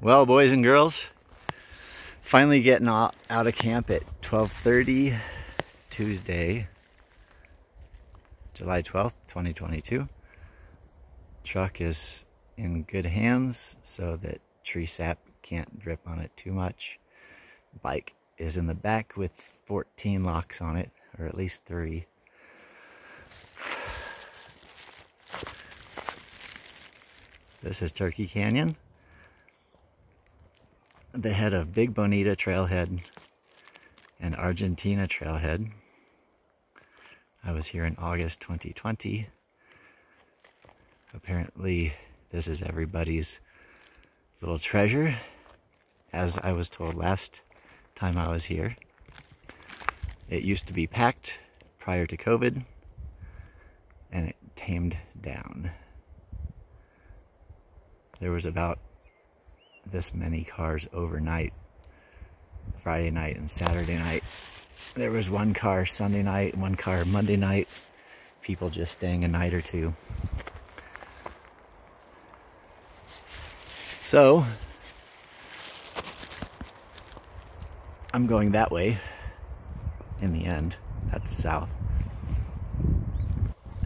Well, boys and girls, finally getting out of camp at 12.30 Tuesday, July 12th, 2022. Truck is in good hands so that tree sap can't drip on it too much. Bike is in the back with 14 locks on it, or at least three. This is Turkey Canyon the head of Big Bonita Trailhead and Argentina Trailhead. I was here in August 2020. Apparently, this is everybody's little treasure, as I was told last time I was here. It used to be packed prior to COVID, and it tamed down. There was about this many cars overnight. Friday night and Saturday night. There was one car Sunday night, one car Monday night. People just staying a night or two. So, I'm going that way in the end. That's south.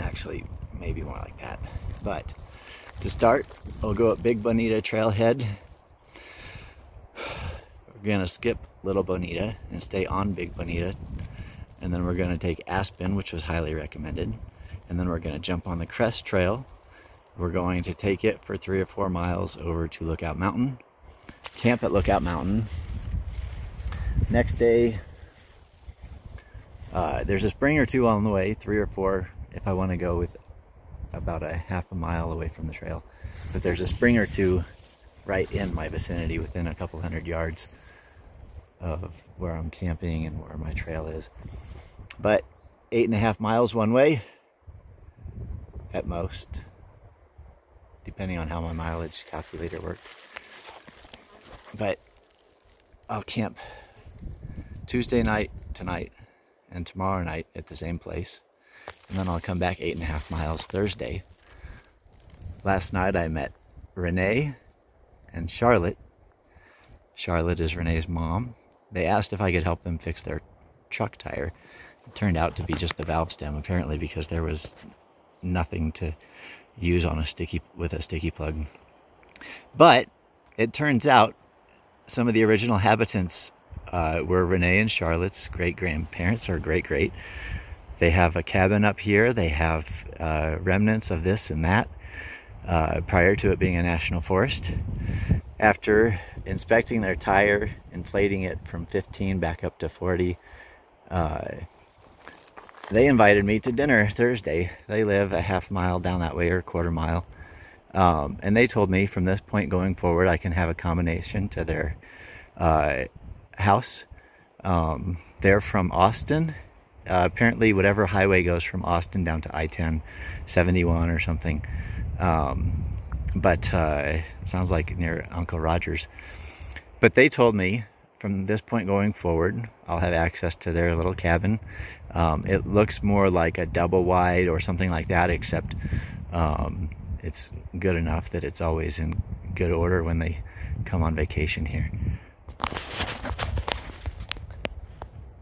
Actually, maybe more like that. But to start, we'll go up Big Bonita Trailhead we're gonna skip Little Bonita and stay on Big Bonita. And then we're gonna take Aspen, which was highly recommended. And then we're gonna jump on the Crest Trail. We're going to take it for three or four miles over to Lookout Mountain. Camp at Lookout Mountain. Next day, uh, there's a spring or two on the way, three or four if I want to go with about a half a mile away from the trail. But there's a spring or two right in my vicinity within a couple hundred yards of where I'm camping and where my trail is. But eight and a half miles one way at most, depending on how my mileage calculator worked. But I'll camp Tuesday night tonight and tomorrow night at the same place. And then I'll come back eight and a half miles Thursday. Last night I met Renee and Charlotte. Charlotte is Renee's mom, they asked if I could help them fix their truck tire. It turned out to be just the valve stem, apparently, because there was nothing to use on a sticky with a sticky plug. But it turns out some of the original habitants uh, were Renee and Charlotte's great grandparents or great great. They have a cabin up here. They have uh, remnants of this and that uh, prior to it being a national forest. After inspecting their tire, inflating it from 15 back up to 40, uh, they invited me to dinner Thursday. They live a half mile down that way or a quarter mile. Um, and they told me from this point going forward, I can have a combination to their uh, house. Um, they're from Austin. Uh, apparently, whatever highway goes from Austin down to I-10, 71 or something. Um, but uh, sounds like near Uncle Rogers. But they told me from this point going forward, I'll have access to their little cabin. Um, it looks more like a double wide or something like that, except um, it's good enough that it's always in good order when they come on vacation here.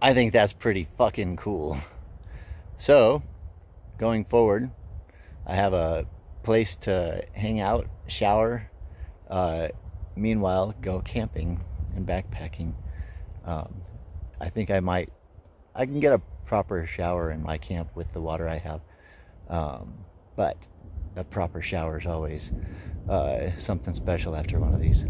I think that's pretty fucking cool. So, going forward, I have a place to hang out, shower, uh, meanwhile go camping and backpacking. Um, I think I might, I can get a proper shower in my camp with the water I have, um, but a proper shower is always uh, something special after one of these.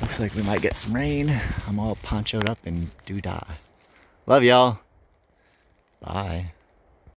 Looks like we might get some rain. I'm all ponchoed up in doodah. Love y'all. Bye.